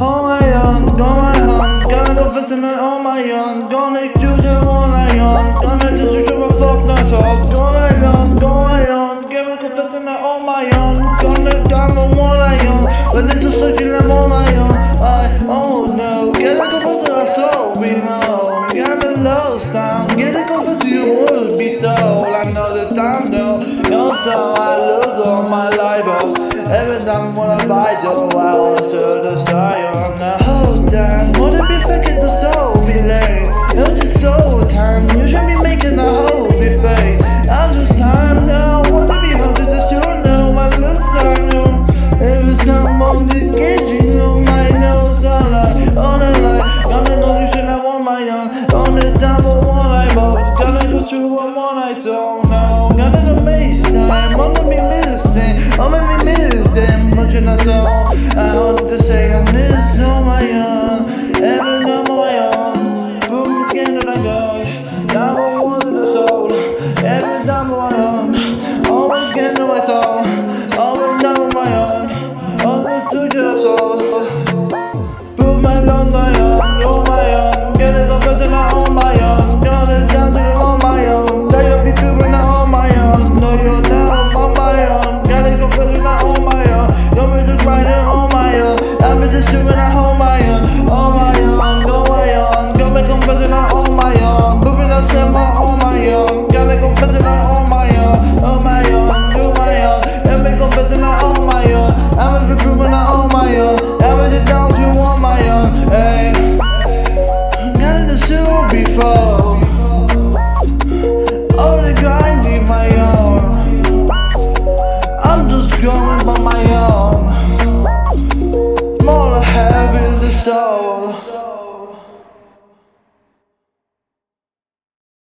on my own, on my own. Gotta go fixing it on my own. Gonna do the on my own. Gonna just reach my fuck not off. Gonna own, go my own. Gotta go fixing it on my own. Gonna down on my own. But it's just looking on my own. I, oh no. Gotta go fixing it so we know. Gotta lost time. Gotta go it would be so. I know the time though. Yo, so I lose all my life. Oh. Every time when I buy you, I was to One more I saw now. Gonna go make time. I'm gonna be missing. I'm gonna be missing. But you're not so. I want to say I'm this on my own. Every on my own. Boom, it's getting that I go. Number one to the soul. Every time on my own. Always getting to my soul. Always down on my own. Always to the soul. Put my my own. before.